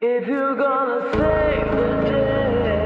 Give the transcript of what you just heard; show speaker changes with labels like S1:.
S1: If you're gonna save the day,